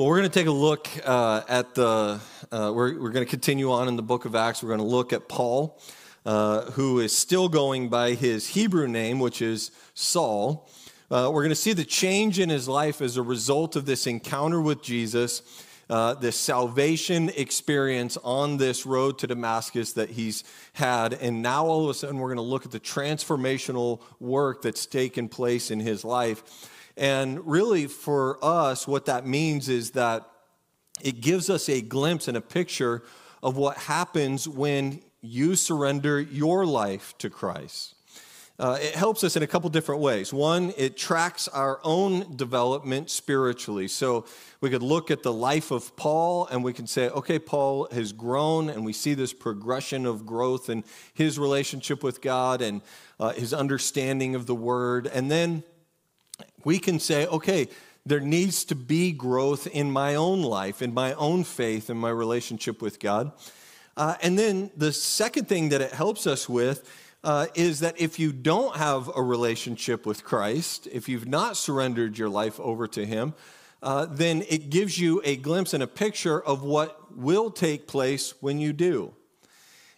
Well, we're going to take a look uh, at the, uh, we're, we're going to continue on in the book of Acts. We're going to look at Paul, uh, who is still going by his Hebrew name, which is Saul. Uh, we're going to see the change in his life as a result of this encounter with Jesus, uh, this salvation experience on this road to Damascus that he's had. And now all of a sudden, we're going to look at the transformational work that's taken place in his life. And really, for us, what that means is that it gives us a glimpse and a picture of what happens when you surrender your life to Christ. Uh, it helps us in a couple different ways. One, it tracks our own development spiritually. So we could look at the life of Paul and we can say, okay, Paul has grown, and we see this progression of growth in his relationship with God and uh, his understanding of the word. And then we can say, okay, there needs to be growth in my own life, in my own faith, in my relationship with God. Uh, and then the second thing that it helps us with uh, is that if you don't have a relationship with Christ, if you've not surrendered your life over to Him, uh, then it gives you a glimpse and a picture of what will take place when you do.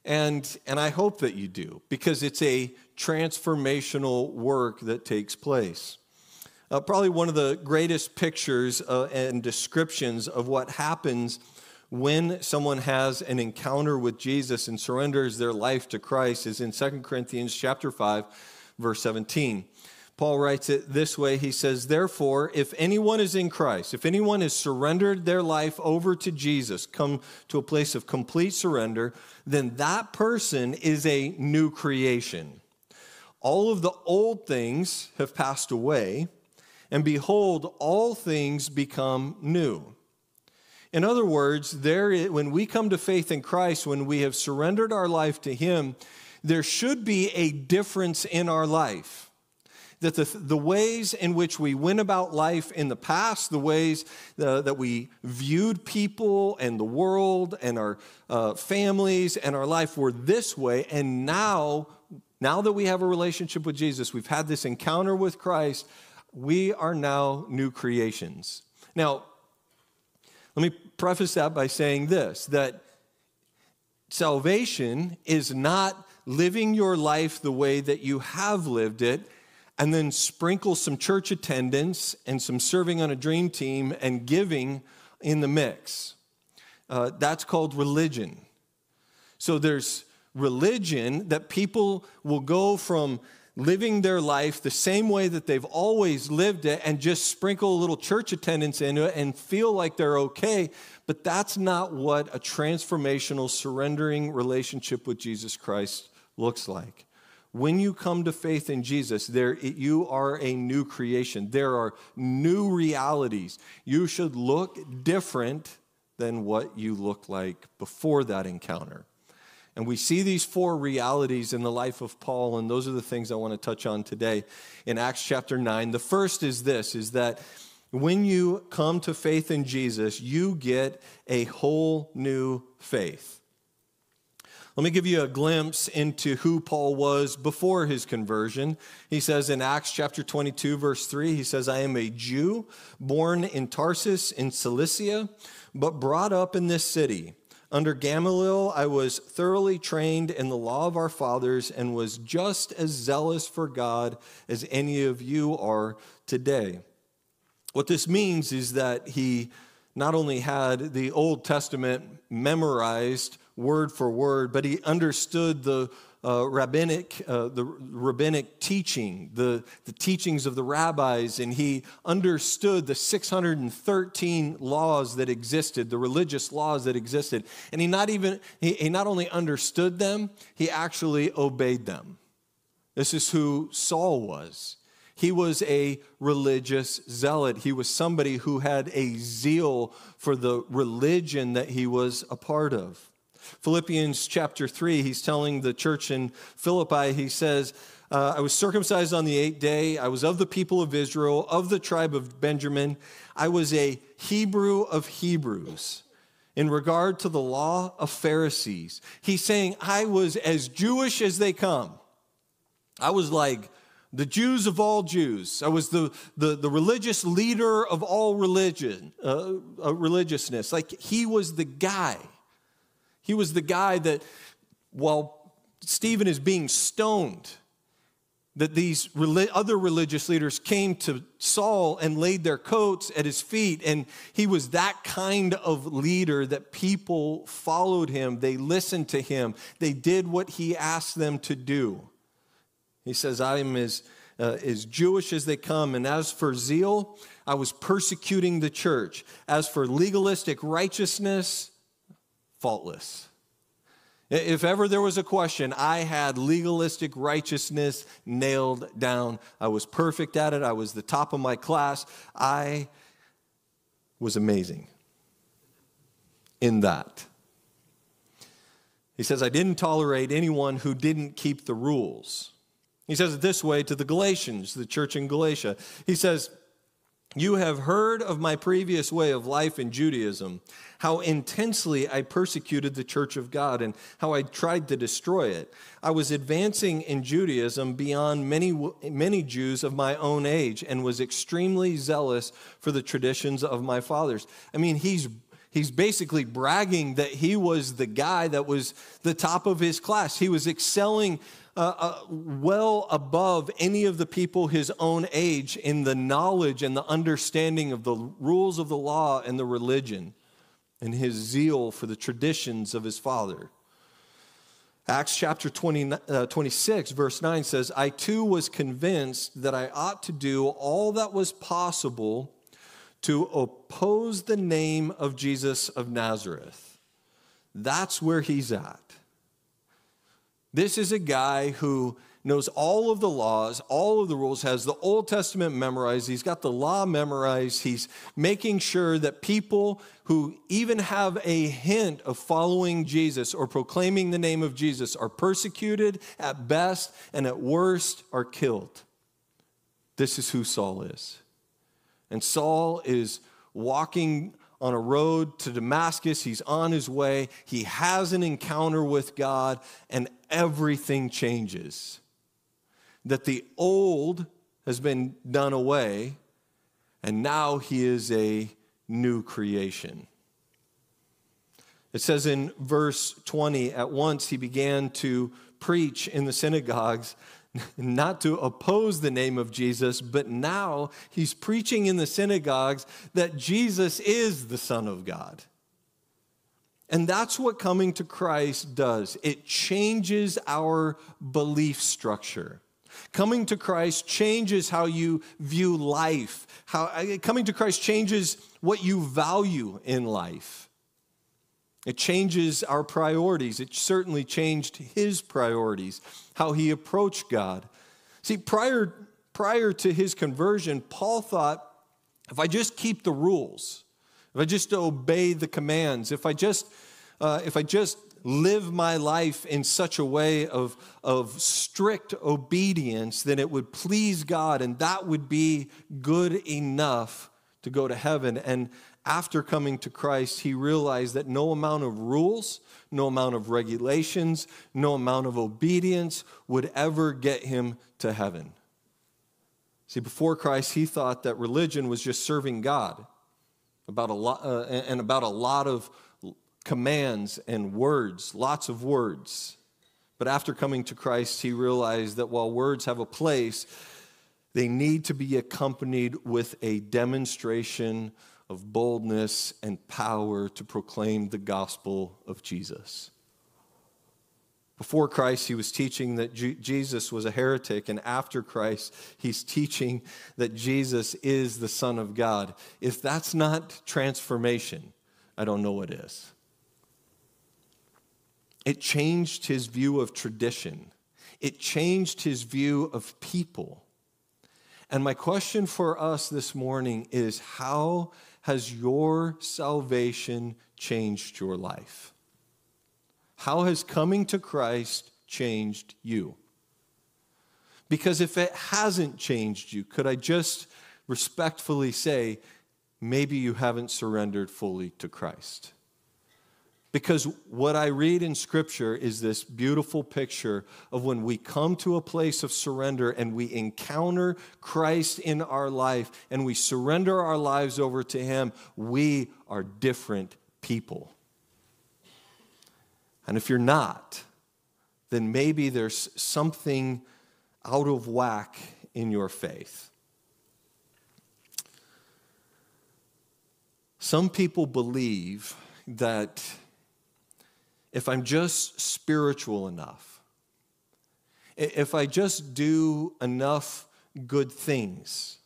And, and I hope that you do, because it's a transformational work that takes place. Uh, probably one of the greatest pictures uh, and descriptions of what happens when someone has an encounter with Jesus and surrenders their life to Christ is in 2 Corinthians chapter 5 verse 17. Paul writes it this way. He says, Therefore, if anyone is in Christ, if anyone has surrendered their life over to Jesus, come to a place of complete surrender, then that person is a new creation. All of the old things have passed away and behold, all things become new. In other words, there, when we come to faith in Christ, when we have surrendered our life to Him, there should be a difference in our life. That the, the ways in which we went about life in the past, the ways uh, that we viewed people and the world and our uh, families and our life were this way, and now, now that we have a relationship with Jesus, we've had this encounter with Christ, we are now new creations. Now, let me preface that by saying this that salvation is not living your life the way that you have lived it and then sprinkle some church attendance and some serving on a dream team and giving in the mix. Uh, that's called religion. So there's religion that people will go from living their life the same way that they've always lived it and just sprinkle a little church attendance into it and feel like they're okay. But that's not what a transformational, surrendering relationship with Jesus Christ looks like. When you come to faith in Jesus, there you are a new creation. There are new realities. You should look different than what you looked like before that encounter. And we see these four realities in the life of Paul, and those are the things I want to touch on today in Acts chapter 9. The first is this is that when you come to faith in Jesus, you get a whole new faith. Let me give you a glimpse into who Paul was before his conversion. He says in Acts chapter 22, verse 3, he says, I am a Jew born in Tarsus in Cilicia, but brought up in this city under Gamaliel, I was thoroughly trained in the law of our fathers and was just as zealous for God as any of you are today. What this means is that he not only had the Old Testament memorized word for word, but he understood the uh, rabbinic, uh, the rabbinic teaching, the, the teachings of the rabbis, and he understood the 613 laws that existed, the religious laws that existed. And he not even, he, he not only understood them, he actually obeyed them. This is who Saul was. He was a religious zealot. He was somebody who had a zeal for the religion that he was a part of. Philippians chapter 3, he's telling the church in Philippi, he says, uh, I was circumcised on the eighth day. I was of the people of Israel, of the tribe of Benjamin. I was a Hebrew of Hebrews in regard to the law of Pharisees. He's saying, I was as Jewish as they come. I was like the Jews of all Jews. I was the, the, the religious leader of all religion, uh, uh, religiousness. Like he was the guy. He was the guy that, while Stephen is being stoned, that these other religious leaders came to Saul and laid their coats at his feet. And he was that kind of leader that people followed him. They listened to him. They did what he asked them to do. He says, I am as, uh, as Jewish as they come. And as for zeal, I was persecuting the church. As for legalistic righteousness, faultless. If ever there was a question, I had legalistic righteousness nailed down. I was perfect at it. I was the top of my class. I was amazing in that. He says, I didn't tolerate anyone who didn't keep the rules. He says it this way to the Galatians, the church in Galatia. He says, You have heard of my previous way of life in Judaism how intensely I persecuted the church of God and how I tried to destroy it. I was advancing in Judaism beyond many, many Jews of my own age and was extremely zealous for the traditions of my fathers. I mean, he's he's basically bragging that he was the guy that was the top of his class. He was excelling uh, uh, well above any of the people his own age in the knowledge and the understanding of the rules of the law and the religion and his zeal for the traditions of his father. Acts chapter 20, uh, 26, verse 9 says, I too was convinced that I ought to do all that was possible to oppose the name of Jesus of Nazareth. That's where he's at. This is a guy who knows all of the laws, all of the rules, has the Old Testament memorized. He's got the law memorized. He's making sure that people who even have a hint of following Jesus or proclaiming the name of Jesus are persecuted at best and at worst are killed. This is who Saul is. And Saul is walking on a road to Damascus. He's on his way. He has an encounter with God, and everything changes that the old has been done away, and now he is a new creation. It says in verse 20, at once he began to preach in the synagogues, not to oppose the name of Jesus, but now he's preaching in the synagogues that Jesus is the Son of God. And that's what coming to Christ does it changes our belief structure. Coming to Christ changes how you view life. How, uh, coming to Christ changes what you value in life. It changes our priorities. It certainly changed his priorities, how he approached God. See, prior, prior to his conversion, Paul thought if I just keep the rules, if I just obey the commands, if I just, uh, if I just live my life in such a way of, of strict obedience, then it would please God and that would be good enough to go to heaven. And after coming to Christ, he realized that no amount of rules, no amount of regulations, no amount of obedience would ever get him to heaven. See, before Christ, he thought that religion was just serving God about a lot, uh, and about a lot of commands and words, lots of words. But after coming to Christ, he realized that while words have a place, they need to be accompanied with a demonstration of boldness and power to proclaim the gospel of Jesus. Before Christ, he was teaching that Jesus was a heretic, and after Christ, he's teaching that Jesus is the Son of God. If that's not transformation, I don't know what is. It changed his view of tradition, it changed his view of people. And my question for us this morning is how has your salvation changed your life? How has coming to Christ changed you? Because if it hasn't changed you, could I just respectfully say, maybe you haven't surrendered fully to Christ? Because what I read in Scripture is this beautiful picture of when we come to a place of surrender and we encounter Christ in our life and we surrender our lives over to Him, we are different people. And if you're not, then maybe there's something out of whack in your faith. Some people believe that if I'm just spiritual enough, if I just do enough good things,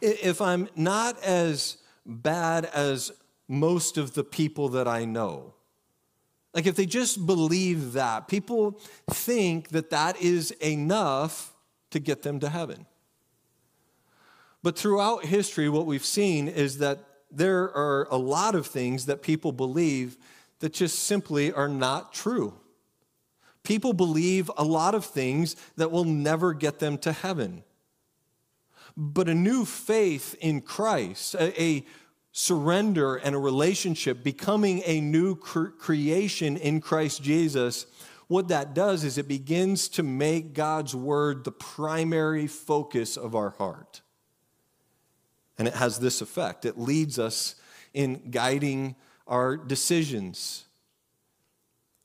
if I'm not as bad as most of the people that I know, like if they just believe that, people think that that is enough to get them to heaven. But throughout history, what we've seen is that there are a lot of things that people believe that just simply are not true. People believe a lot of things that will never get them to heaven. But a new faith in Christ, a, a surrender and a relationship, becoming a new cre- creation in Christ Jesus, what that does is it begins to make God's word the primary focus of our heart. And it has this effect it leads us in guiding our decisions.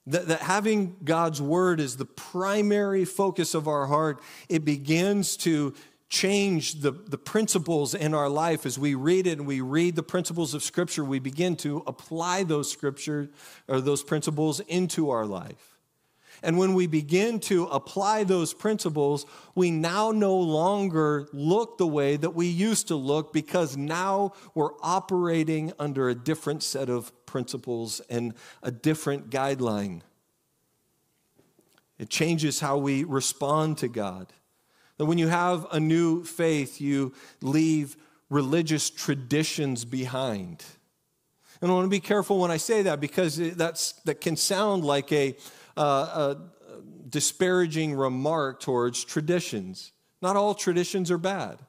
That, that having God's word is the primary focus of our heart, it begins to change the, the principles in our life. As we read it and we read the principles of scripture we begin to apply those scripture or those principles into our life and when we begin to apply those principles, we now no longer look the way that we used to look because now we're operating under a different set of principles and a different guideline. It changes how we respond to God. That when you have a new faith, you leave religious traditions behind. And I want to be careful when I say that because that's, that can sound like a, uh, a disparaging remark towards traditions. Not all traditions are bad.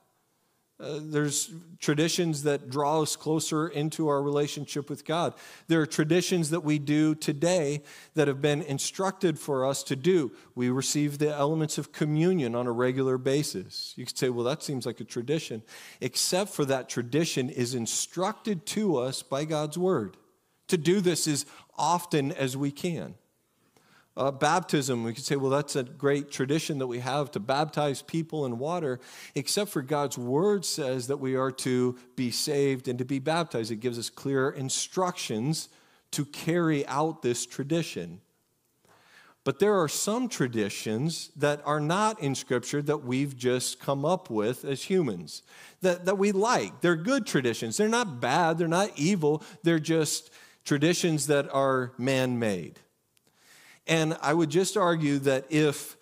Uh, there's traditions that draw us closer into our relationship with God. There are traditions that we do today that have been instructed for us to do. We receive the elements of communion on a regular basis. You could say, well, that seems like a tradition, except for that tradition is instructed to us by God's word. To do this as often as we can. Uh, baptism, we could say, well, that's a great tradition that we have to baptize people in water, except for God's word says that we are to be saved and to be baptized. It gives us clear instructions to carry out this tradition. But there are some traditions that are not in Scripture that we've just come up with as humans, that, that we like. They're good traditions. They're not bad, they're not evil, they're just traditions that are man made. And I would just argue that if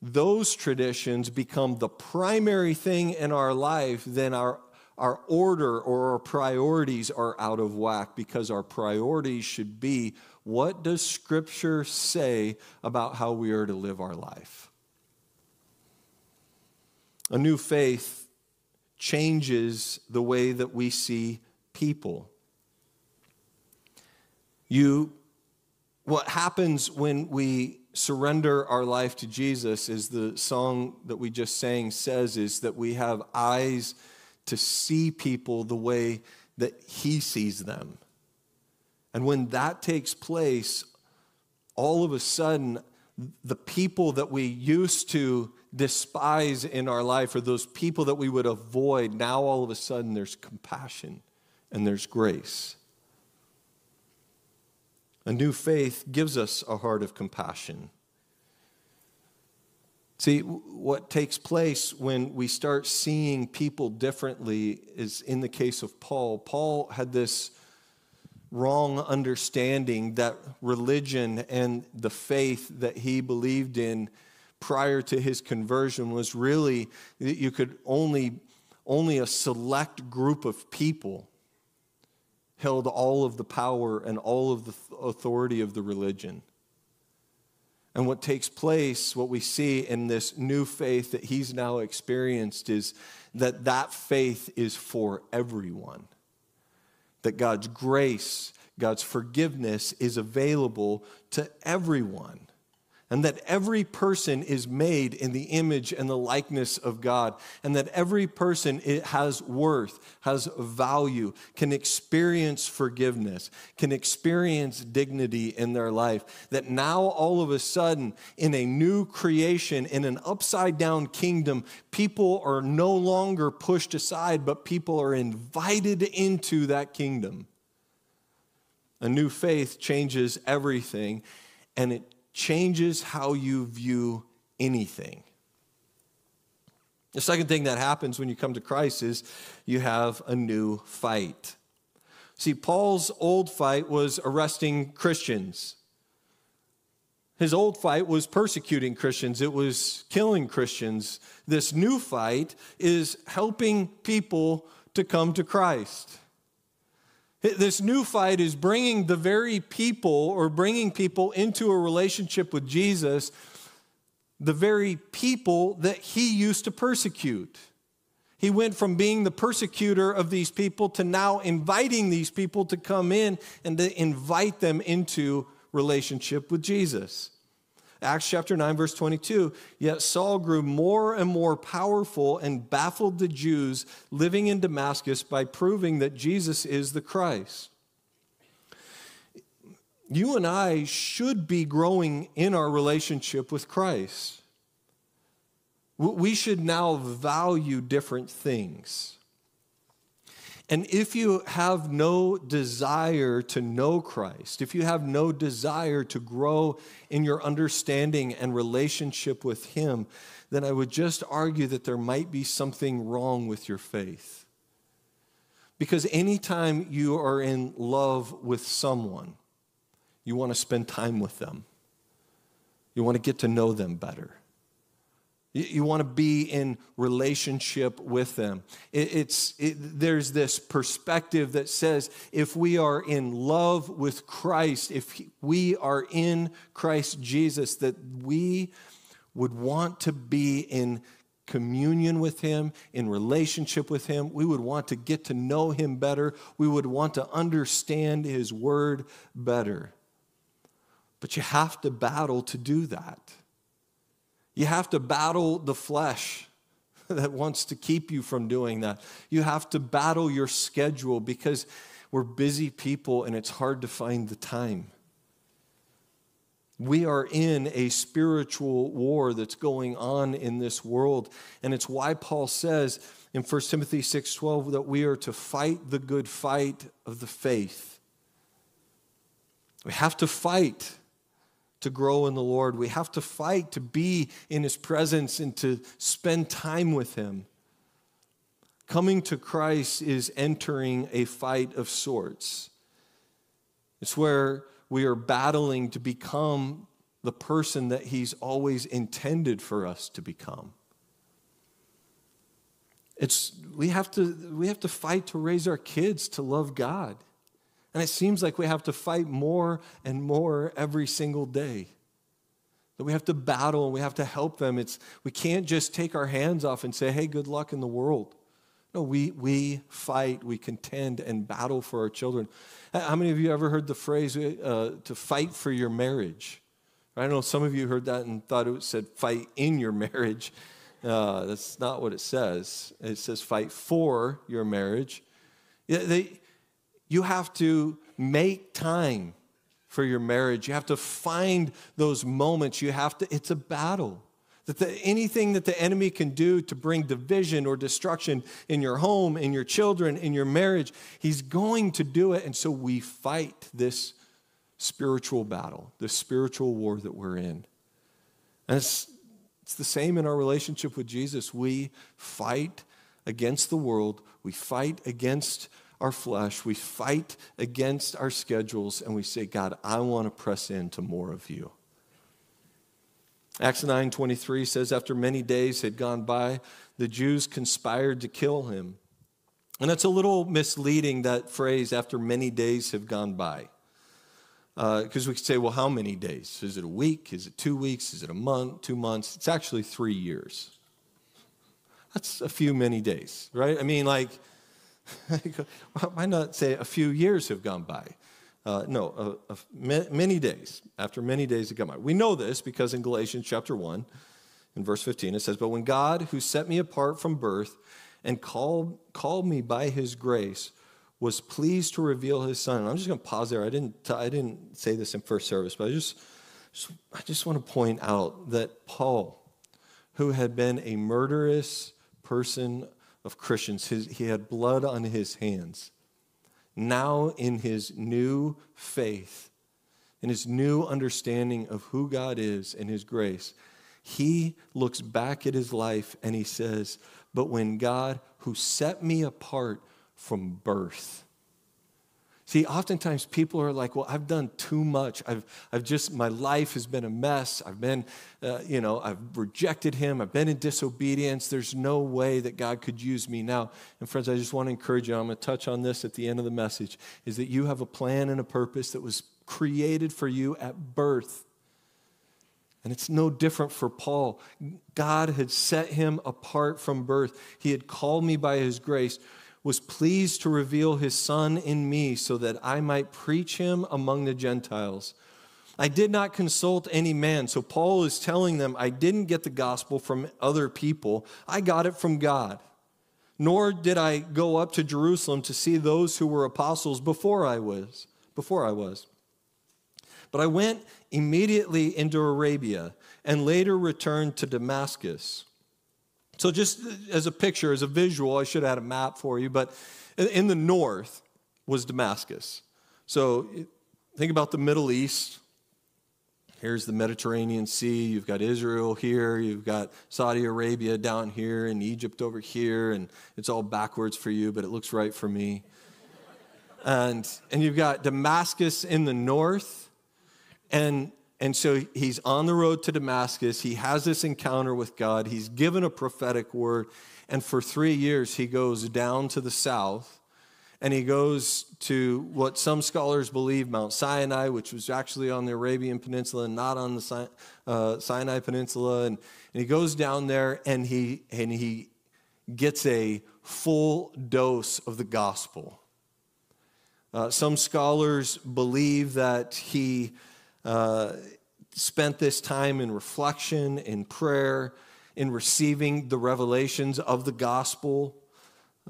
those traditions become the primary thing in our life, then our, our order or our priorities are out of whack because our priorities should be what does Scripture say about how we are to live our life? A new faith changes the way that we see people. You what happens when we surrender our life to Jesus, is the song that we just sang says, is that we have eyes to see people the way that He sees them. And when that takes place, all of a sudden, the people that we used to despise in our life, or those people that we would avoid, now all of a sudden there's compassion and there's grace. A new faith gives us a heart of compassion. See, what takes place when we start seeing people differently is in the case of Paul. Paul had this wrong understanding that religion and the faith that he believed in prior to his conversion was really that you could only only a select group of people held all of the power and all of the authority of the religion. And what takes place, what we see in this new faith that he's now experienced, is that that faith is for everyone. That God's grace, God's forgiveness is available to everyone and that every person is made in the image and the likeness of God, and that every person it has worth, has value, can experience forgiveness, can experience dignity in their life. That now, all of a sudden, in a new creation, in an upside down kingdom, people are no longer pushed aside, but people are invited into that kingdom. A new faith changes everything, and it changes how you view anything. The second thing that happens when you come to Christ is you have a new fight. See, Paul's old fight was arresting Christians. His old fight was persecuting Christians, it was killing Christians. This new fight is helping people to come to Christ. This new fight is bringing the very people or bringing people into a relationship with Jesus, the very people that he used to persecute. He went from being the persecutor of these people to now inviting these people to come in and to invite them into relationship with Jesus. Acts chapter 9, verse 22. Yet Saul grew more and more powerful and baffled the Jews living in Damascus by proving that Jesus is the Christ. You and I should be growing in our relationship with Christ. We should now value different things. And if you have no desire to know Christ, if you have no desire to grow in your understanding and relationship with Him, then I would just argue that there might be something wrong with your faith. Because anytime you are in love with someone, you want to spend time with them, you want to get to know them better. You, want to be in relationship with them. It, it's, it, there's this perspective that says if we are in love with Christ, if we are in Christ Jesus, that we would want to be in communion with Him, in relationship with Him. We would want to get to know Him better. We would want to understand His Word better. But you have to battle to do that. You have to battle the flesh that wants to keep you from doing that. You have to battle your schedule because we're busy people and it's hard to find the time. We are in a spiritual war that's going on in this world. And it's why Paul says in 1 Timothy 6:12 that we are to fight the good fight of the faith. We have to fight to grow in the Lord. We have to fight to be in His presence and to spend time with Him. Coming to Christ is entering a fight of sorts. It's where we are battling to become the person that He's always intended for us to become. It's, we, have to, we have to fight to raise our kids to love God. And it seems like we have to fight more and more every single day. That we have to battle and we have to help them. It's, we can't just take our hands off and say, hey, good luck in the world. No, we, we fight, we contend and battle for our children. How many of you ever heard the phrase uh, to fight for your marriage? I know some of you heard that and thought it said fight in your marriage. Uh, that's not what it says. It says fight for your marriage. They, you have to make time for your marriage. You have to find those moments. You have to, it's a battle. That the, anything that the enemy can do to bring division or destruction in your home, in your children, in your marriage, he's going to do it. And so we fight this spiritual battle, this spiritual war that we're in. And it's, it's the same in our relationship with Jesus. We fight against the world, we fight against our flesh, we fight against our schedules, and we say, God, I want to press into more of you. Acts 9:23 says after many days had gone by the Jews conspired to kill him. And it's a little misleading that phrase after many days have gone by. Because uh, we could say, well, how many days? Is it a week? Is it two weeks? Is it a month? Two months? It's actually three years. That's a few many days, right? I mean, like, Why not say a few years have gone by? uh, no, many days, after many days had come by. We know this because in Galatians chapter 1, in verse 15, it says, But when God, who set me apart from birth and called, called me by his grace, was pleased to reveal his son. And I'm just going to pause there. I didn't, t- I didn't say this in first service, but I just, just, I just want to point out that Paul, who had been a murderous person of Christians, his, he had blood on his hands. Now in his new faith, in his new understanding of who God is and his grace, he looks back at his life and he says, But when God, who set me apart from birth, See, oftentimes people are like, well, I've done too much. I've, I've just, my life has been a mess. I've been, uh, you know, I've rejected him. I've been in disobedience. There's no way that God could use me now. And friends, I just want to encourage you, I'm going to touch on this at the end of the message, is that you have a plan and a purpose that was created for you at birth. And it's no different for Paul. God had set him apart from birth. He had called me by his grace was pleased to reveal his son in me so that I might preach him among the Gentiles. I did not consult any man. So Paul is telling them, I didn't get the gospel from other people, I got it from God. Nor did I go up to Jerusalem to see those who were apostles before I was. Before I was. But I went immediately into Arabia and later returned to Damascus. So, just as a picture, as a visual, I should have had a map for you, but in the north was Damascus. So, think about the Middle East. Here's the Mediterranean Sea. You've got Israel here. You've got Saudi Arabia down here, and Egypt over here. And it's all backwards for you, but it looks right for me. And, and you've got Damascus in the north. And and so he's on the road to Damascus. He has this encounter with God. He's given a prophetic word. And for three years, he goes down to the south and he goes to what some scholars believe Mount Sinai, which was actually on the Arabian Peninsula and not on the uh, Sinai Peninsula. And, and he goes down there and he, and he gets a full dose of the gospel. Uh, some scholars believe that he uh, spent this time in reflection, in prayer, in receiving the revelations of the gospel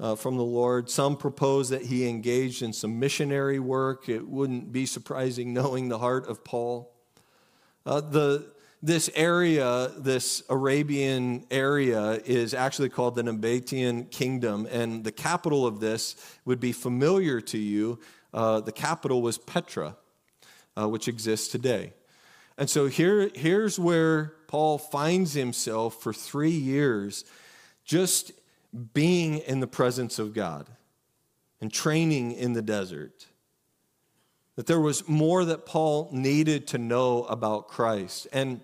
uh, from the Lord. Some propose that he engaged in some missionary work. It wouldn't be surprising knowing the heart of Paul. Uh, the, this area, this Arabian area, is actually called the Nabatean Kingdom, and the capital of this would be familiar to you. Uh, the capital was Petra uh, which exists today. And so here, here's where Paul finds himself for three years just being in the presence of God and training in the desert. That there was more that Paul needed to know about Christ. And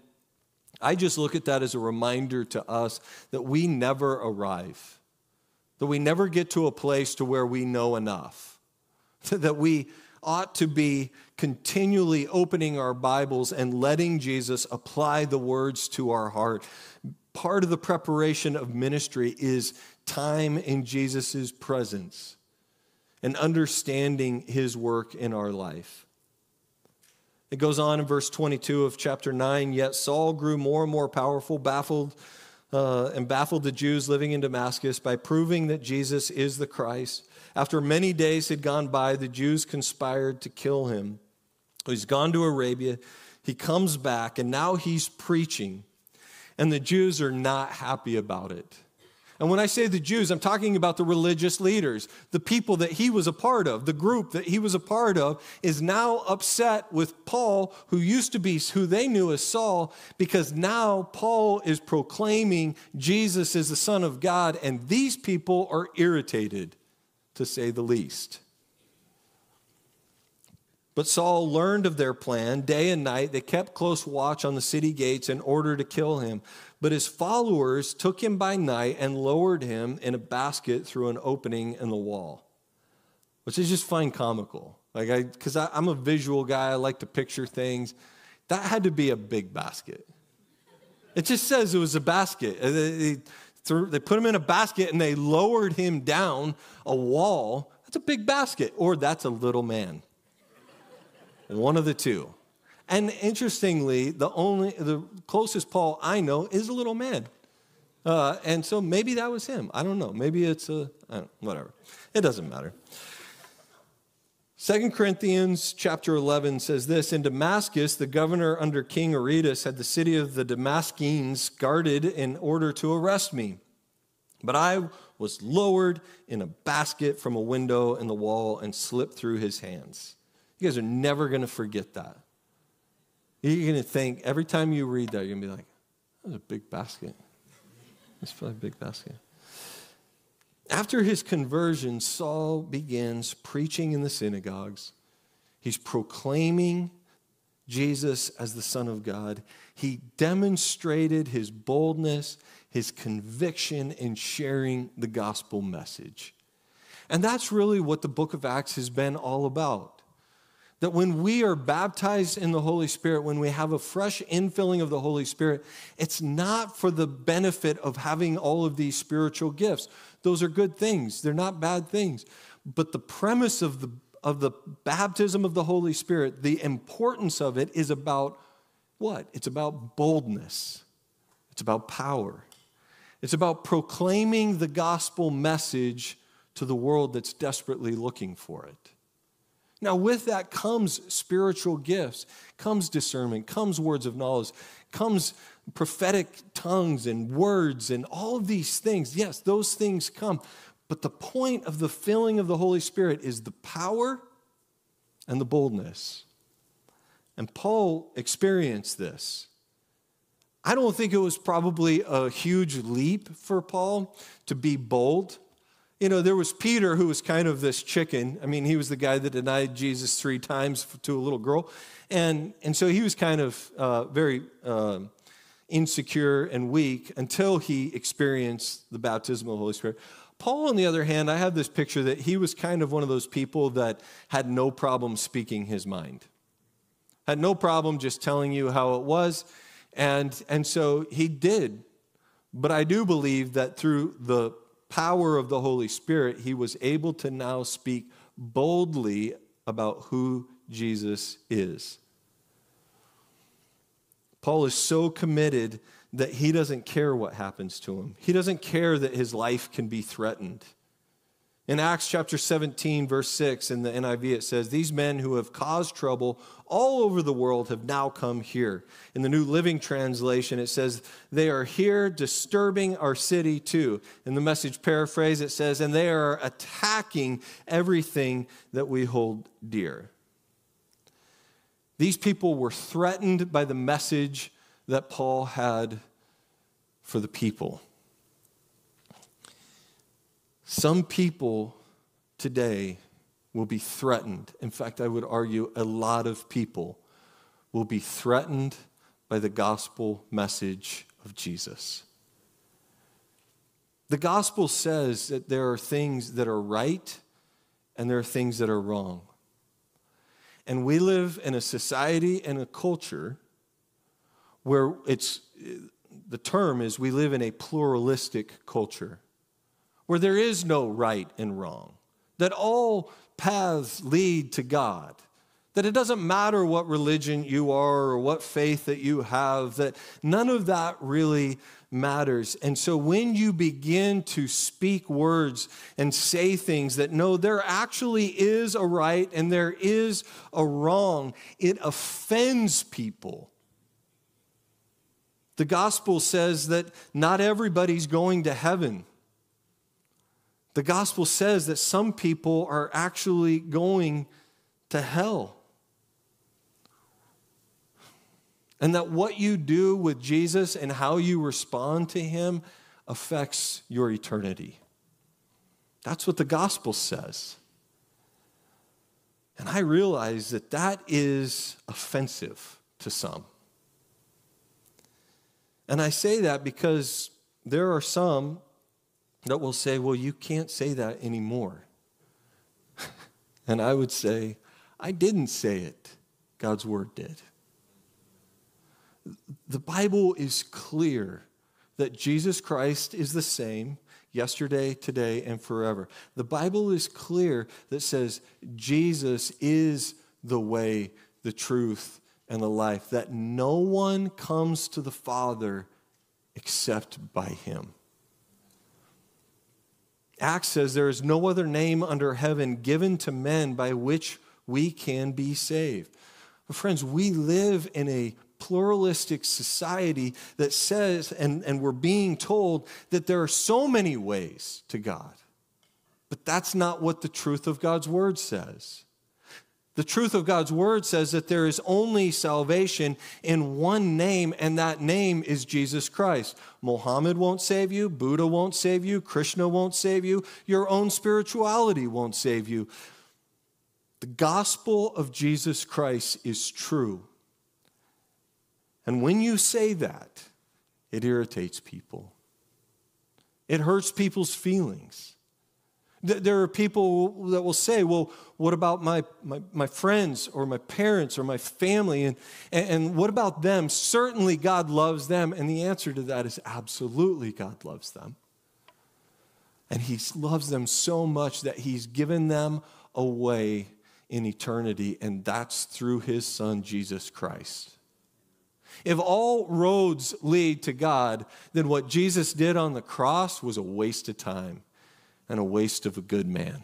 I just look at that as a reminder to us that we never arrive, that we never get to a place to where we know enough, that we ought to be continually opening our Bibles and letting Jesus apply the words to our heart. Part of the preparation of ministry is time in Jesus' presence and understanding his work in our life. It goes on in verse 22 of chapter 9 Yet Saul grew more and more powerful, baffled, uh, and baffled the Jews living in Damascus by proving that Jesus is the Christ. After many days had gone by, the Jews conspired to kill him. He's gone to Arabia. He comes back, and now he's preaching. And the Jews are not happy about it. And when I say the Jews, I'm talking about the religious leaders. The people that he was a part of, the group that he was a part of, is now upset with Paul, who used to be who they knew as Saul, because now Paul is proclaiming Jesus is the Son of God, and these people are irritated to say the least. But Saul learned of their plan day and night. They kept close watch on the city gates in order to kill him. But his followers took him by night and lowered him in a basket through an opening in the wall, which is just fine comical. Like I, because I'm a visual guy, I like to picture things. That had to be a big basket. It just says it was a basket. They, they put him in a basket and they lowered him down a wall. That's a big basket, or that's a little man. One of the two. And interestingly, the only the closest Paul I know is a little man. Uh, and so maybe that was him. I don't know. Maybe it's a whatever. It doesn't matter. Second Corinthians chapter 11 says this In Damascus, the governor under King Aretas had the city of the Damascenes guarded in order to arrest me. But I was lowered in a basket from a window in the wall and slipped through his hands. You guys are never going to forget that. You're going to think, every time you read that, you're going to be like, that was a big basket. That's probably a big basket. After his conversion, Saul begins preaching in the synagogues. He's proclaiming Jesus as the Son of God. He demonstrated his boldness, his conviction in sharing the gospel message. And that's really what the book of Acts has been all about. That when we are baptized in the Holy Spirit, when we have a fresh infilling of the Holy Spirit, it's not for the benefit of having all of these spiritual gifts. Those are good things, they're not bad things. But the premise of the, of the baptism of the Holy Spirit, the importance of it is about what? It's about boldness, it's about power, it's about proclaiming the gospel message to the world that's desperately looking for it. Now, with that comes spiritual gifts, comes discernment, comes words of knowledge, comes prophetic tongues and words and all of these things. Yes, those things come. But the point of the filling of the Holy Spirit is the power and the boldness. And Paul experienced this. I don't think it was probably a huge leap for Paul to be bold you know, there was Peter who was kind of this chicken. I mean, he was the guy that denied Jesus three times to a little girl. And, and so he was kind of uh, very uh, insecure and weak until he experienced the baptism of the Holy Spirit. Paul, on the other hand, I have this picture that he was kind of one of those people that had no problem speaking his mind, had no problem just telling you how it was. And, and so he did. But I do believe that through the power of the Holy Spirit, he was able to now speak boldly about who Jesus is. Paul is so committed that he doesn't care what happens to him. He doesn't care that his life can be threatened. In Acts chapter 17, verse 6, in the NIV, it says, These men who have caused trouble all over the world have now come here. In the New Living Translation, it says, They are here disturbing our city too. In the message paraphrase, it says, And they are attacking everything that we hold dear. These people were threatened by the message that Paul had for the people. Some people today will be threatened. In fact, I would argue a lot of people will be threatened by the gospel message of Jesus. The gospel says that there are things that are right and there are things that are wrong. And we live in a society and a culture where it's the term is we live in a pluralistic culture where there is no right and wrong, that all paths lead to God, that it doesn't matter what religion you are or what faith that you have, that none of that really matters. And so when you begin to speak words and say things that no, there actually is a right and there is a wrong, it offends people. The gospel says that not everybody's going to heaven. The gospel says that some people are actually going to hell. And that what you do with Jesus and how you respond to him affects your eternity. That's what the gospel says. And I realize that that is offensive to some. And I say that because there are some that will say, well, you can't say that anymore. and I would say, I didn't say it, God's word did. The Bible is clear that Jesus Christ is the same yesterday, today, and forever. The Bible is clear that says Jesus is the way, the truth, and the life, that no one comes to the Father except by him. Acts says there is no other name under heaven given to men by which we can be saved. But friends, we live in a pluralistic society that says, and, and we're being told, that there are so many ways to God. But that's not what the truth of God's word says. The truth of God's word says that there is only salvation in one name, and that name is Jesus Christ. Mohammed won't save you, Buddha won't save you, Krishna won't save you, your own spirituality won't save you. The gospel of Jesus Christ is true. And when you say that, it irritates people, it hurts people's feelings. There are people that will say, well, what about my, my, my friends or my parents or my family? And, and what about them? Certainly God loves them. And the answer to that is absolutely God loves them. And He loves them so much that He's given them away in eternity, and that's through His Son, Jesus Christ. If all roads lead to God, then what Jesus did on the cross was a waste of time and a waste of a good man.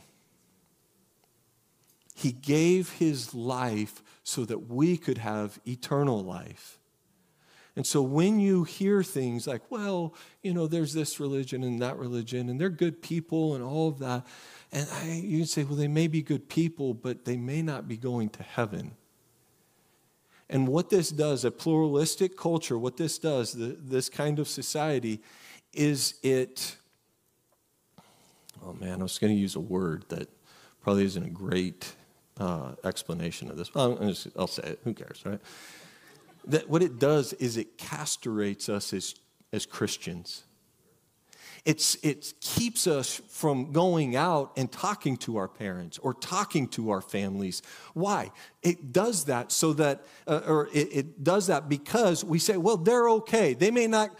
He gave his life so that we could have eternal life. And so when you hear things like, well, you know, there's this religion and that religion, and they're good people and all of that, and I, you can say, well, they may be good people, but they may not be going to heaven. And what this does, a pluralistic culture, what this does, the, this kind of society, is it oh man, I was going to use a word that probably isn't a great uh, explanation of this. Well, just, I'll say it. Who cares, right? That what it does is it castrates us as, as Christians. It's, it keeps us from going out and talking to our parents or talking to our families. Why? It does that so that, uh, or it, it does that because we say, well, they're okay. They may not,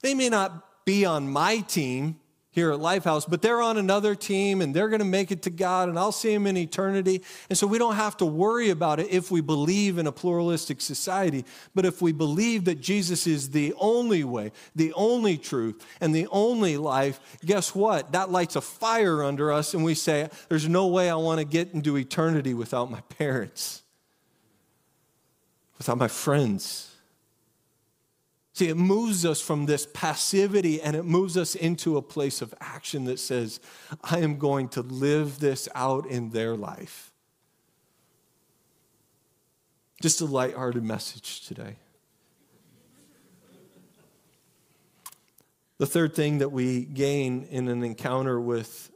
they may not be on my team, here at Lifehouse, but they're on another team and they're going to make it to God and I'll see them in eternity. And so we don't have to worry about it if we believe in a pluralistic society. But if we believe that Jesus is the only way, the only truth, and the only life, guess what? That lights a fire under us and we say, There's no way I want to get into eternity without my parents, without my friends See, it moves us from this passivity and it moves us into a place of action that says, I am going to live this out in their life. Just a lighthearted message today. The third thing that we gain in an encounter with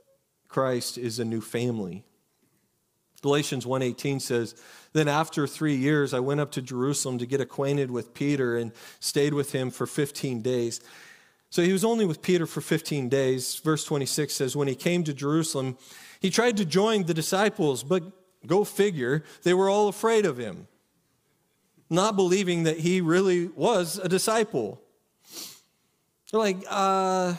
Christ is a new family. Galatians 1:18 says, "Then after 3 years I went up to Jerusalem to get acquainted with Peter and stayed with him for 15 days." So he was only with Peter for 15 days. Verse 26 says, "When he came to Jerusalem, he tried to join the disciples, but go figure, they were all afraid of him, not believing that he really was a disciple." They're like, uh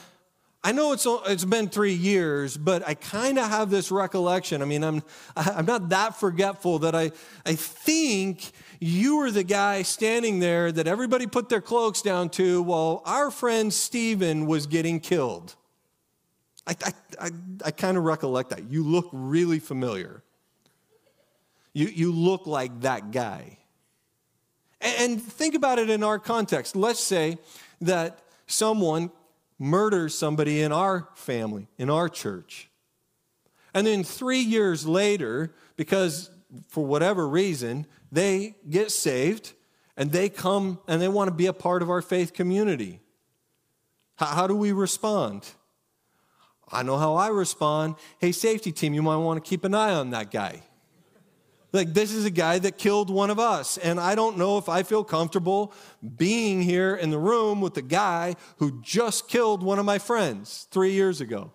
I know it's, it's been three years, but I kind of have this recollection. I mean, I'm, I'm not that forgetful that I, I think you were the guy standing there that everybody put their cloaks down to while our friend Stephen was getting killed. I, I, I, I kind of recollect that. You look really familiar. You, you look like that guy. And, and think about it in our context. Let's say that someone murders somebody in our family, in our church. And then three years later, because for whatever reason, they get saved and they come and they want to be a part of our faith community. How, how do we respond? I know how I respond. Hey, safety team, you might want to keep an eye on that guy. Like, this is a guy that killed one of us. And I don't know if I feel comfortable being here in the room with the guy who just killed one of my friends three years ago.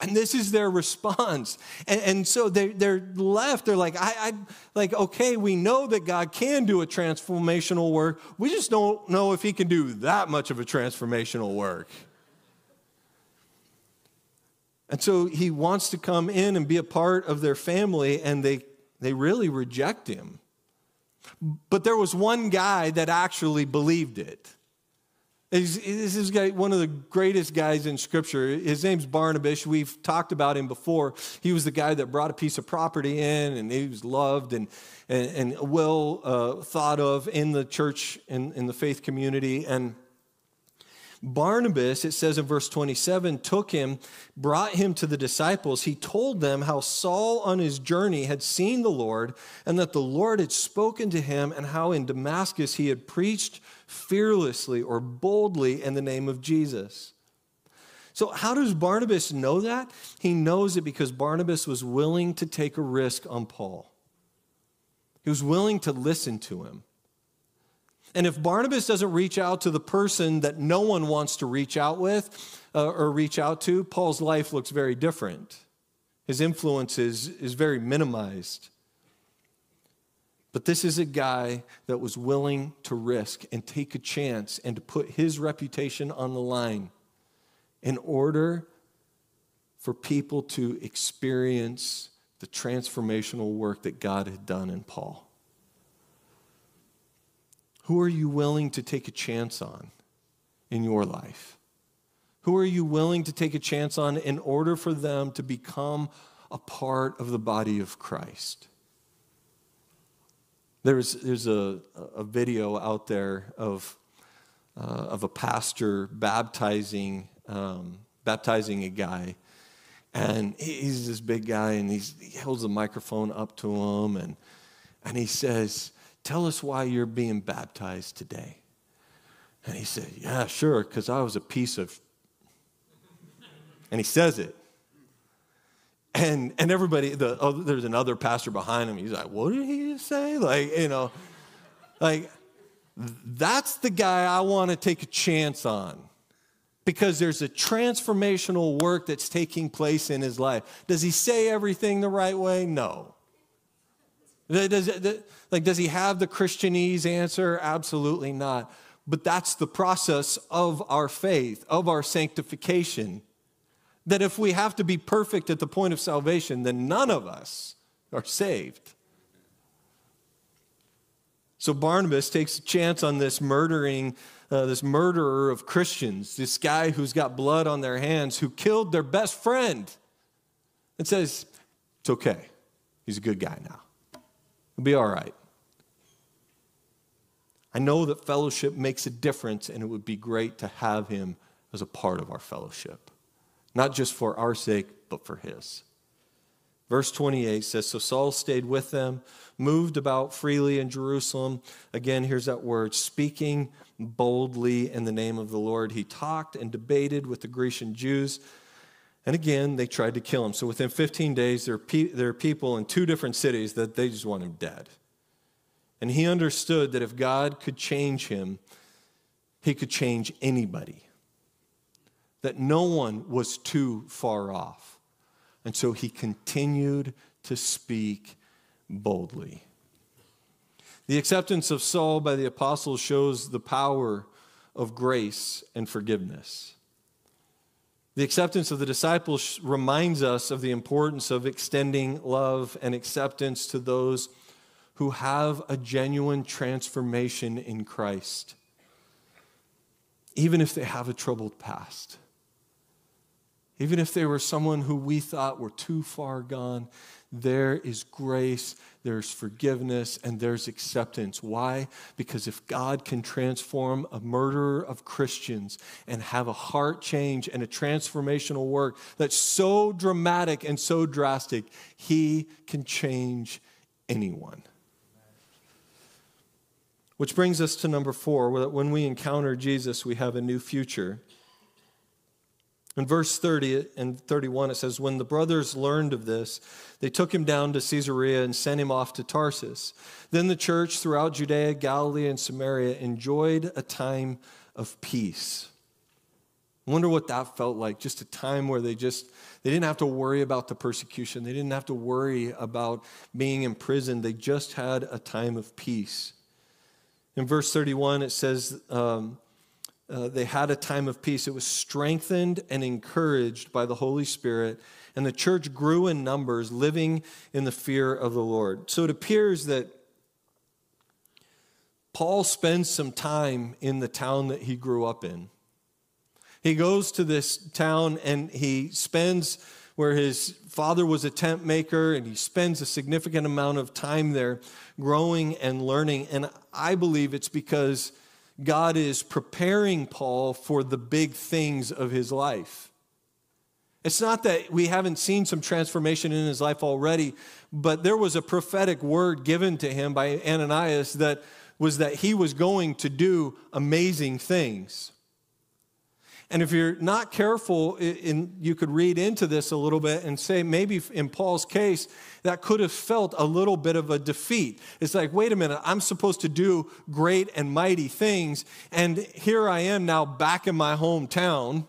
And this is their response. And, and so they, they're left. They're like, I, I, like, okay, we know that God can do a transformational work. We just don't know if he can do that much of a transformational work. And so he wants to come in and be a part of their family, and they they really reject him. But there was one guy that actually believed it. This is one of the greatest guys in Scripture. His name's Barnabas. We've talked about him before. He was the guy that brought a piece of property in, and he was loved and, and, and well uh, thought of in the church, in, in the faith community. And Barnabas, it says in verse 27, took him, brought him to the disciples. He told them how Saul on his journey had seen the Lord and that the Lord had spoken to him, and how in Damascus he had preached fearlessly or boldly in the name of Jesus. So, how does Barnabas know that? He knows it because Barnabas was willing to take a risk on Paul. He was willing to listen to him. And if Barnabas doesn't reach out to the person that no one wants to reach out with uh, or reach out to, Paul's life looks very different. His influence is, is very minimized. But this is a guy that was willing to risk and take a chance and to put his reputation on the line in order for people to experience the transformational work that God had done in Paul. Who are you willing to take a chance on in your life? Who are you willing to take a chance on in order for them to become a part of the body of Christ? There's, there's a, a video out there of, uh, of a pastor baptizing, um, baptizing a guy. And he's this big guy, and he holds the microphone up to him, and, and he says, Tell us why you're being baptized today. And he said, Yeah, sure, because I was a piece of. And he says it. And, and everybody, the, oh, there's another pastor behind him. He's like, What did he say? Like, you know, like, that's the guy I want to take a chance on because there's a transformational work that's taking place in his life. Does he say everything the right way? No. Does, like, does he have the Christianese answer? Absolutely not. But that's the process of our faith, of our sanctification. That if we have to be perfect at the point of salvation, then none of us are saved. So Barnabas takes a chance on this murdering, uh, this murderer of Christians, this guy who's got blood on their hands, who killed their best friend, and says, It's okay. He's a good guy now. It'll be all right. I know that fellowship makes a difference, and it would be great to have him as a part of our fellowship, not just for our sake, but for his. Verse 28 says So Saul stayed with them, moved about freely in Jerusalem. Again, here's that word speaking boldly in the name of the Lord. He talked and debated with the Grecian Jews. And again, they tried to kill him. So within 15 days, there are, pe- there are people in two different cities that they just want him dead. And he understood that if God could change him, he could change anybody. That no one was too far off. And so he continued to speak boldly. The acceptance of Saul by the apostles shows the power of grace and forgiveness. The acceptance of the disciples reminds us of the importance of extending love and acceptance to those who have a genuine transformation in Christ, even if they have a troubled past. Even if they were someone who we thought were too far gone, there is grace, there's forgiveness, and there's acceptance. Why? Because if God can transform a murderer of Christians and have a heart change and a transformational work that's so dramatic and so drastic, He can change anyone. Which brings us to number four that when we encounter Jesus, we have a new future. In verse 30 and 31, it says, When the brothers learned of this, they took him down to Caesarea and sent him off to Tarsus. Then the church throughout Judea, Galilee, and Samaria enjoyed a time of peace. I wonder what that felt like, just a time where they just they didn't have to worry about the persecution. They didn't have to worry about being imprisoned. They just had a time of peace. In verse 31, it says um, uh, they had a time of peace. It was strengthened and encouraged by the Holy Spirit, and the church grew in numbers, living in the fear of the Lord. So it appears that Paul spends some time in the town that he grew up in. He goes to this town and he spends where his father was a tent maker and he spends a significant amount of time there growing and learning. And I believe it's because God is preparing Paul for the big things of his life. It's not that we haven't seen some transformation in his life already, but there was a prophetic word given to him by Ananias that was that he was going to do amazing things. And if you're not careful, in, you could read into this a little bit and say maybe in Paul's case, that could have felt a little bit of a defeat. It's like, wait a minute, I'm supposed to do great and mighty things, and here I am now back in my hometown,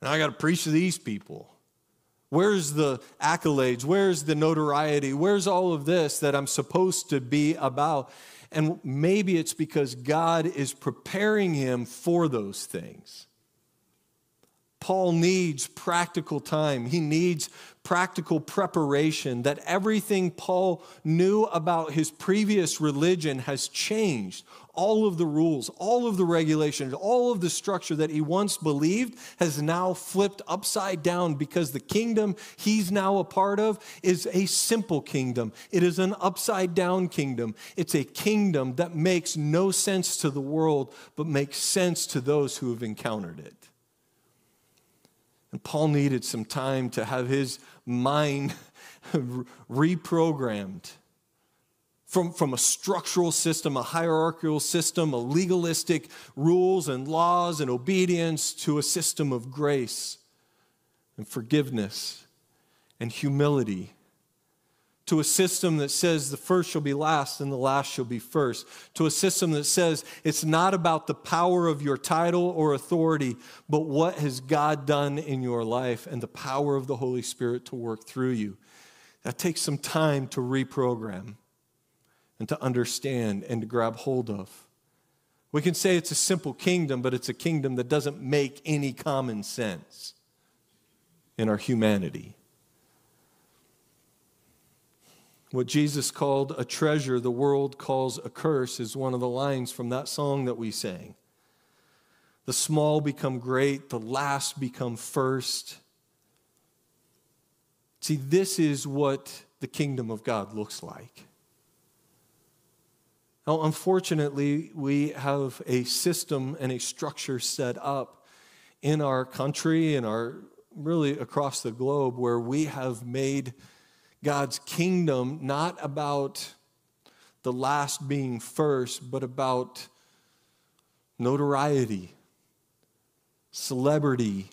and I got to preach to these people. Where's the accolades? Where's the notoriety? Where's all of this that I'm supposed to be about? And maybe it's because God is preparing him for those things. Paul needs practical time. He needs practical preparation, that everything Paul knew about his previous religion has changed. All of the rules, all of the regulations, all of the structure that he once believed has now flipped upside down because the kingdom he's now a part of is a simple kingdom. It is an upside down kingdom. It's a kingdom that makes no sense to the world, but makes sense to those who have encountered it. And Paul needed some time to have his mind reprogrammed from, from a structural system, a hierarchical system, a legalistic rules and laws and obedience to a system of grace and forgiveness and humility to a system that says the first shall be last and the last shall be first, to a system that says it's not about the power of your title or authority, but what has God done in your life and the power of the Holy Spirit to work through you. That takes some time to reprogram and to understand and to grab hold of. We can say it's a simple kingdom, but it's a kingdom that doesn't make any common sense in our humanity. What Jesus called a treasure, the world calls a curse, is one of the lines from that song that we sang. The small become great, the last become first. See, this is what the kingdom of God looks like. Now, unfortunately, we have a system and a structure set up in our country and our really across the globe where we have made God's kingdom not about the last being first, but about notoriety, celebrity,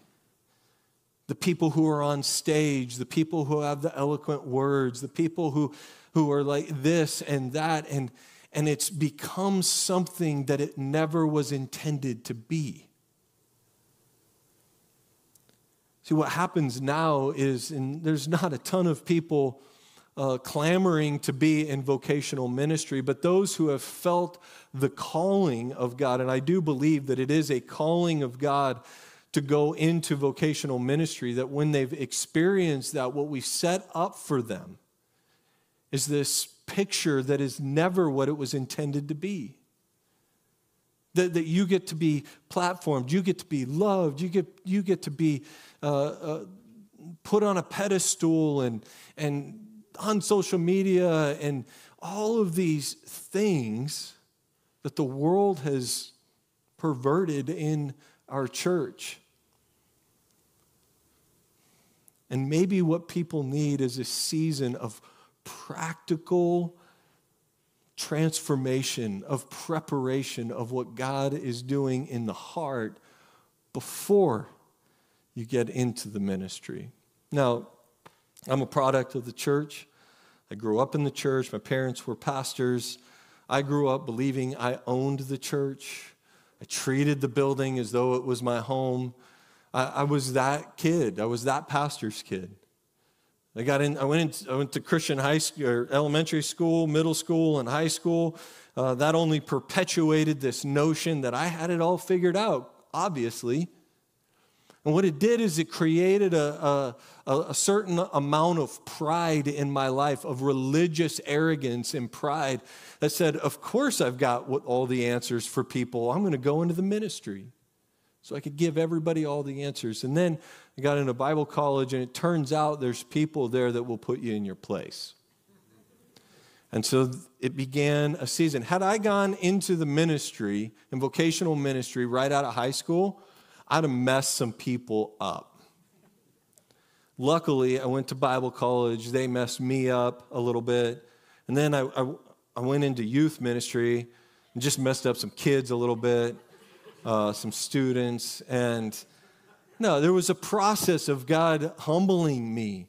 the people who are on stage, the people who have the eloquent words, the people who, who are like this and that, and, and it's become something that it never was intended to be. See, what happens now is, and there's not a ton of people uh, clamoring to be in vocational ministry, but those who have felt the calling of God, and I do believe that it is a calling of God to go into vocational ministry, that when they've experienced that, what we set up for them is this picture that is never what it was intended to be that, that you get to be platformed, you get to be loved, you get, you get to be uh, uh, put on a pedestal and, and on social media and all of these things that the world has perverted in our church. And maybe what people need is a season of practical transformation, of preparation of what God is doing in the heart before you get into the ministry. Now, I'm a product of the church. I grew up in the church. My parents were pastors. I grew up believing I owned the church. I treated the building as though it was my home. I, I was that kid. I was that pastor's kid. I got in. I went. In, I went to Christian high school, or elementary school, middle school, and high school. Uh, that only perpetuated this notion that I had it all figured out. Obviously, And what it did is it created a, a, a, certain amount of pride in my life, of religious arrogance and pride that said, Of course, I've got all the answers for people. I'm going to go into the ministry so I could give everybody all the answers. And then I got into Bible college, and it turns out there's people there that will put you in your place. And so it began a season. Had I gone into the ministry, in vocational ministry, right out of high school, I'd have messed some people up. Luckily, I went to Bible college. They messed me up a little bit. And then I, I, I went into youth ministry and just messed up some kids a little bit, uh, some students. And no, there was a process of God humbling me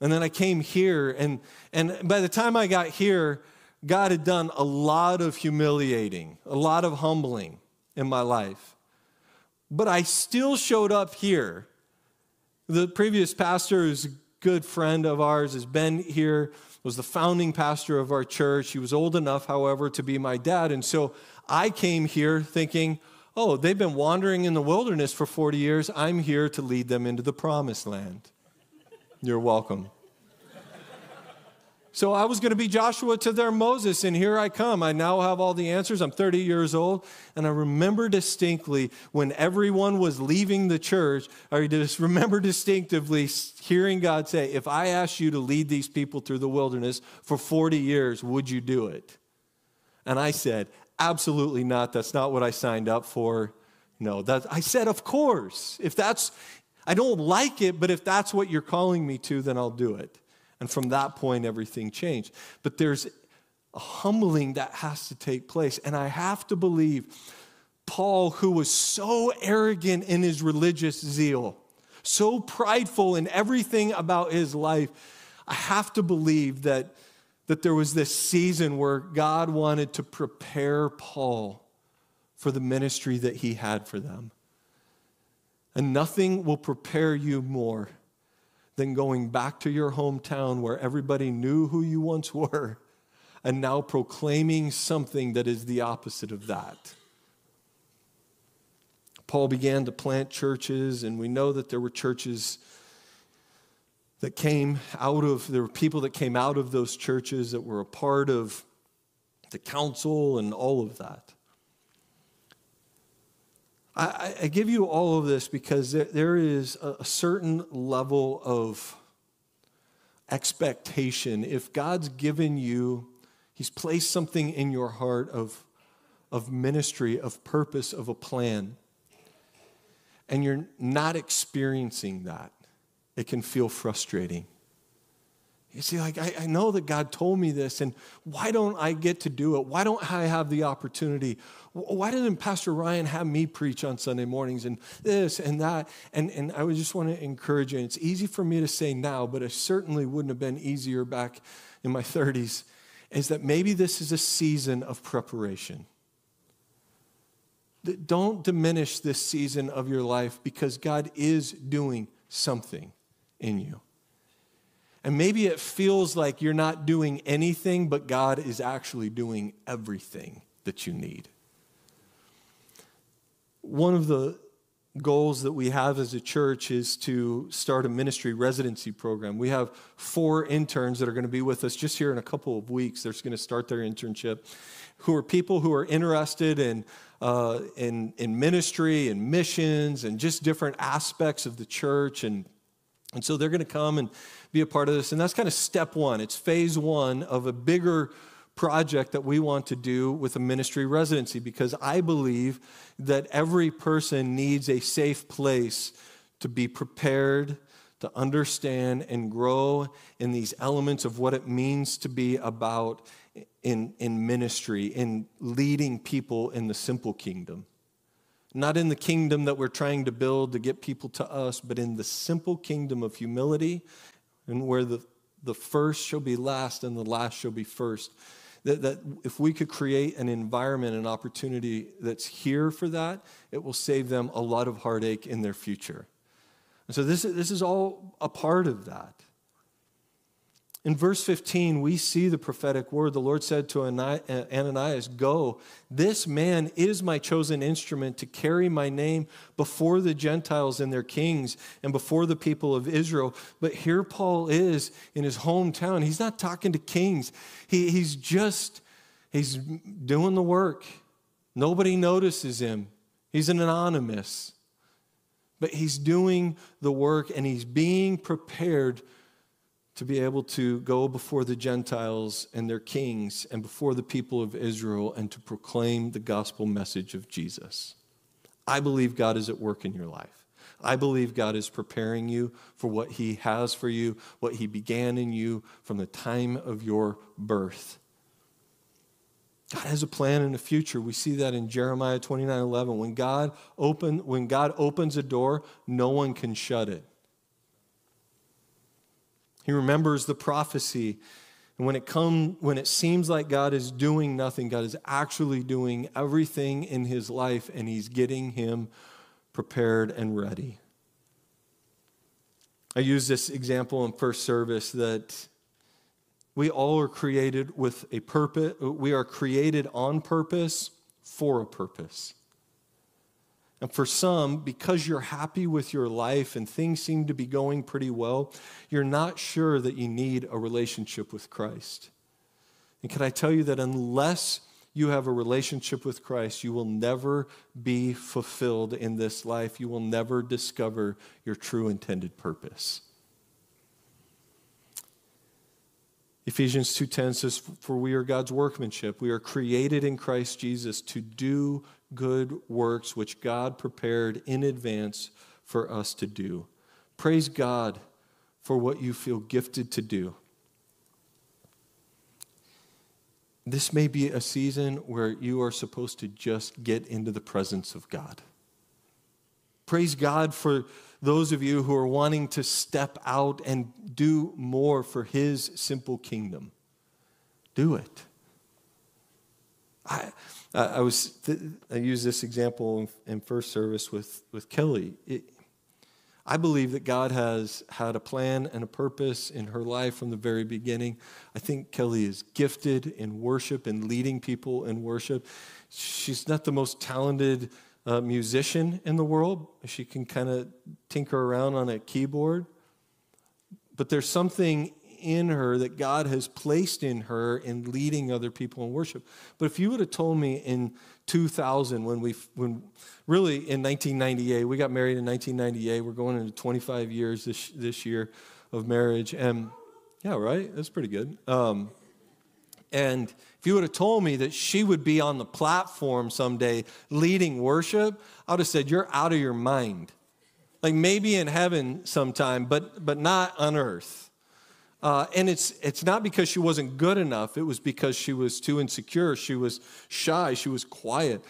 and then I came here, and, and by the time I got here, God had done a lot of humiliating, a lot of humbling in my life. But I still showed up here. The previous pastor, who's a good friend of ours, has been here, was the founding pastor of our church. He was old enough, however, to be my dad. And so I came here thinking, oh, they've been wandering in the wilderness for 40 years. I'm here to lead them into the promised land. You're welcome. So I was going to be Joshua to their Moses, and here I come. I now have all the answers. I'm 30 years old, and I remember distinctly when everyone was leaving the church, I just remember distinctively hearing God say, If I asked you to lead these people through the wilderness for 40 years, would you do it? And I said, Absolutely not. That's not what I signed up for. No, that, I said, Of course. If that's, I don't like it, but if that's what you're calling me to, then I'll do it. And from that point, everything changed. But there's a humbling that has to take place. And I have to believe Paul, who was so arrogant in his religious zeal, so prideful in everything about his life, I have to believe that, that there was this season where God wanted to prepare Paul for the ministry that he had for them. And nothing will prepare you more than going back to your hometown where everybody knew who you once were and now proclaiming something that is the opposite of that. Paul began to plant churches, and we know that there were churches that came out of, there were people that came out of those churches that were a part of the council and all of that. I, I give you all of this because there, there is a, a certain level of expectation. If God's given you, He's placed something in your heart of, of ministry, of purpose, of a plan, and you're not experiencing that, it can feel frustrating. You see, like, I, I, know that God told me this, and why don't I get to do it? Why don't I have the opportunity? Why didn't Pastor Ryan have me preach on Sunday mornings and this and that? And, and I just want to encourage you. It's easy for me to say now, but it certainly wouldn't have been easier back in my 30s, is that maybe this is a season of preparation. Don't diminish this season of your life because God is doing something in you. And maybe it feels like you're not doing anything, but God is actually doing everything that you need. One of the goals that we have as a church is to start a ministry residency program. We have four interns that are going to be with us just here in a couple of weeks. They're going to start their internship, who are people who are interested in, uh, in, in ministry and missions and just different aspects of the church. And, and so they're going to come and be a part of this. And that's kind of step one. It's phase one of a bigger project that we want to do with a ministry residency because I believe that every person needs a safe place to be prepared, to understand, and grow in these elements of what it means to be about in, in ministry, in leading people in the simple kingdom. Not in the kingdom that we're trying to build to get people to us, but in the simple kingdom of humility and where the, the first shall be last and the last shall be first. That, that if we could create an environment, an opportunity that's here for that, it will save them a lot of heartache in their future. And so this, this is all a part of that. In verse 15, we see the prophetic word. The Lord said to Ananias, Go, this man is my chosen instrument to carry my name before the Gentiles and their kings and before the people of Israel. But here Paul is in his hometown. He's not talking to kings, he, he's just he's doing the work. Nobody notices him, he's an anonymous. But he's doing the work and he's being prepared to be able to go before the Gentiles and their kings and before the people of Israel and to proclaim the gospel message of Jesus. I believe God is at work in your life. I believe God is preparing you for what He has for you, what He began in you from the time of your birth. God has a plan in the future. We see that in Jeremiah 29 11. When God, open, when God opens a door, no one can shut it. He remembers the prophecy. And when it come, when it seems like God is doing nothing, God is actually doing everything in his life and he's getting him prepared and ready. I use this example in first service that we all are created with a purpose. We are created on purpose for a purpose. And for some, because you're happy with your life and things seem to be going pretty well, you're not sure that you need a relationship with Christ. And can I tell you that unless you have a relationship with Christ, you will never be fulfilled in this life. You will never discover your true intended purpose. Ephesians 2:10 says for we are God's workmanship we are created in Christ Jesus to do good works which God prepared in advance for us to do. Praise God for what you feel gifted to do. This may be a season where you are supposed to just get into the presence of God. Praise God for those of you who are wanting to step out and do more for His simple kingdom. Do it. I, I was I used this example in first service with with Kelly. It, I believe that God has had a plan and a purpose in her life from the very beginning. I think Kelly is gifted in worship and leading people in worship. She's not the most talented uh, musician in the world. She can kind of tinker around on a keyboard. But there's something in her that God has placed in her in leading other people in worship. But if you would have told me in 2000, when we, when really in 1998, we got married in 1998, we're going into 25 years this, this year of marriage. And yeah, right? That's pretty good. Um, and if you would have told me that she would be on the platform someday leading worship, I would have said, You're out of your mind. Like maybe in heaven sometime, but, but not on earth. Uh, and it's, it's not because she wasn't good enough, it was because she was too insecure. She was shy, she was quiet.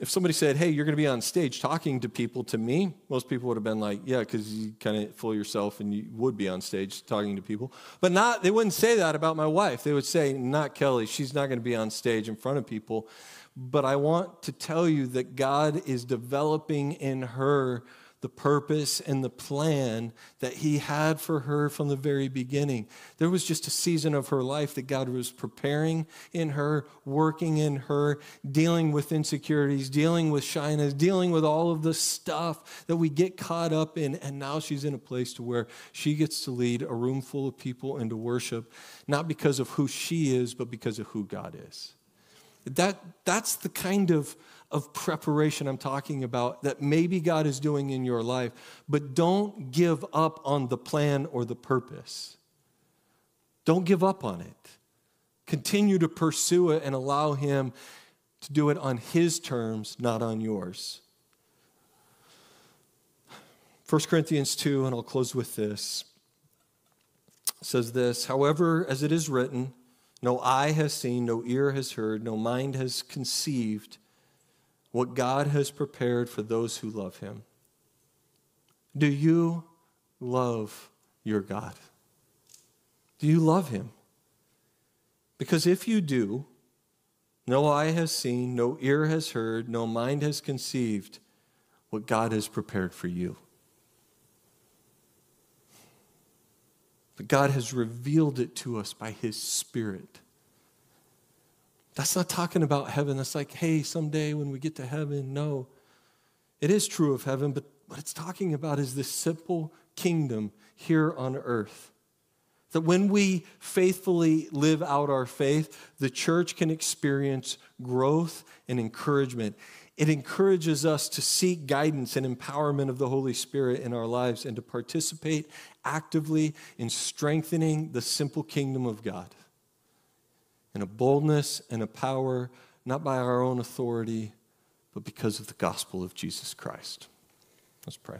If somebody said, Hey, you're going to be on stage talking to people, to me, most people would have been like, Yeah, because you kind of fool yourself and you would be on stage talking to people. But not, they wouldn't say that about my wife. They would say, Not Kelly, she's not going to be on stage in front of people. But I want to tell you that God is developing in her the purpose and the plan that He had for her from the very beginning. There was just a season of her life that God was preparing in her, working in her, dealing with insecurities, dealing with shyness, dealing with all of the stuff that we get caught up in. And now she's in a place to where she gets to lead a room full of people into worship, not because of who she is, but because of who God is. That, that's the kind of of preparation I'm talking about that maybe God is doing in your life, but don't give up on the plan or the purpose. Don't give up on it. Continue to pursue it and allow Him to do it on His terms, not on yours. 1 Corinthians 2, and I'll close with this, says this However, as it is written, no eye has seen, no ear has heard, no mind has conceived what God has prepared for those who love him. Do you love your God? Do you love him? Because if you do, no eye has seen, no ear has heard, no mind has conceived what God has prepared for you. But God has revealed it to us by His Spirit. That's not talking about heaven. That's like, hey, someday when we get to heaven. No. It is true of heaven, but what it's talking about is this simple kingdom here on earth. That when we faithfully live out our faith, the church can experience growth and encouragement. It encourages us to seek guidance and empowerment of the Holy Spirit in our lives and to participate actively in strengthening the simple kingdom of God in a boldness and a power, not by our own authority, but because of the gospel of Jesus Christ. Let's pray.